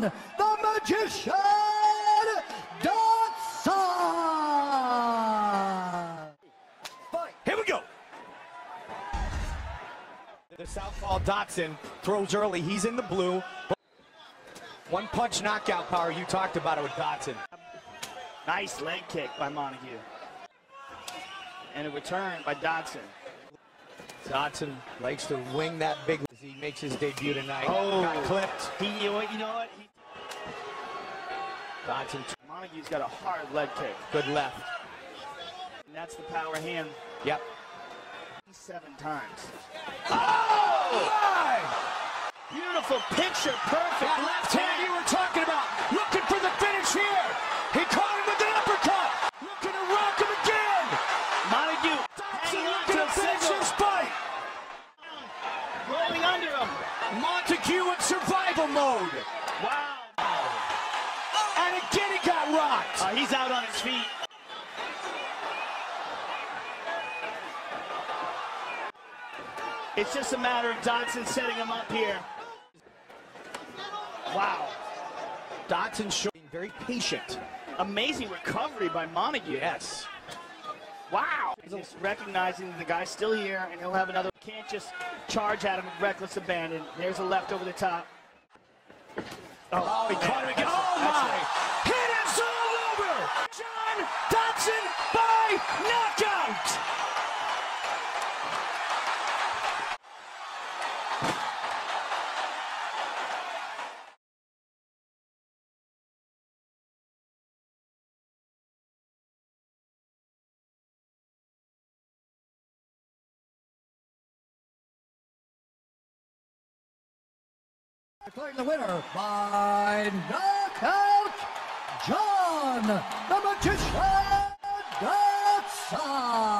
The magician Dodson. Here we go. The southpaw Dodson throws early. He's in the blue. One punch knockout power. You talked about it with Dodson. Nice leg kick by Montague. And a return by Dodson. Dodson likes to wing that big as he makes his debut tonight. Oh. Got clipped. He, you know what? You know what? He, Dodson, Montague's got a hard leg kick. good left. And that's the power hand Yep. seven times. Oh! Beautiful picture, perfect left hand Montague in survival mode. Wow. And again he got rocked. Uh, he's out on his feet. It's just a matter of Dodson setting him up here. Wow. Dodson showing very patient. Amazing recovery by Montague. Yes. Wow. He's recognizing the guy's still here and he'll have another. Can't just charge at him with reckless abandon. There's a left over the top. Oh, he caught him again. That's Oh, my. Declaring the winner by knockout, John the Magician Dodson.